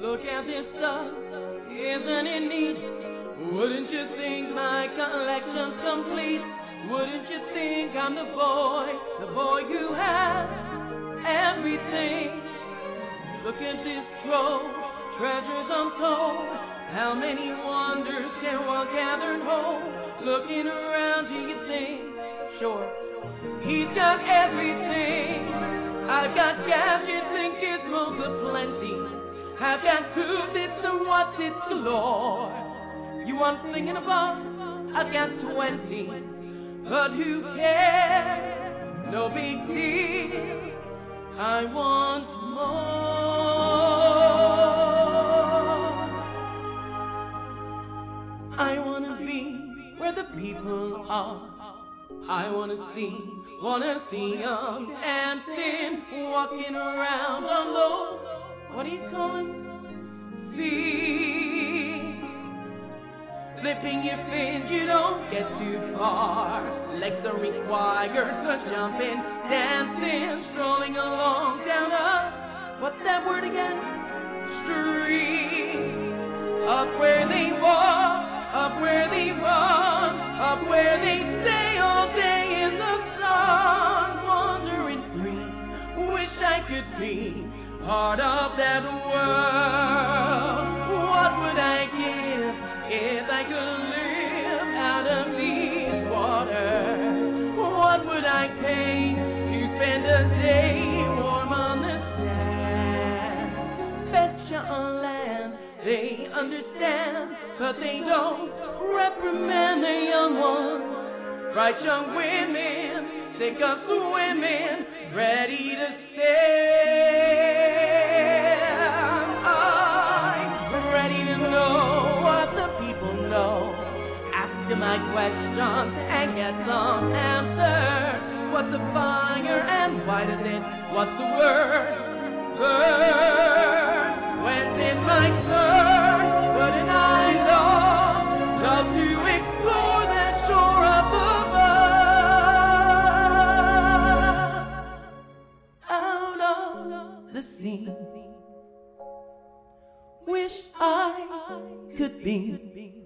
Look at this stuff, isn't it neat? Wouldn't you think my collection's complete? Wouldn't you think I'm the boy, the boy who has everything? Look at this trove, treasures untold. How many wonders can one gather and hold? Looking around you, you think, sure, he's got everything. I've got gadgets and gizmos aplenty. I've got who's it's and what's it's galore. You want thing in a box? I've got twenty. But who cares? No big deal. I want more. I wanna be where the people are. I wanna see, wanna see them dancing, walking around on those, them? Feet. Flipping your fins, you don't get too far. Legs are required for jumping, dancing, strolling along down a, what's that word again? Street. Up where they walk, up where they run, up where they stay all day in the sun, wandering free. Wish I could be part of that world. What would I give if I could live out of these waters? What would I pay to spend a day warm on the sand? Betcha on land they understand, but they don't reprimand their young ones. Bright young women, sick of swimming, ready to stand. Ask my questions and get some answers. What's a fire and why does it? What's the word? Burn. When's it my turn? Wouldn't I love, love to explore that shore up above? Out of the sea. Wish I could be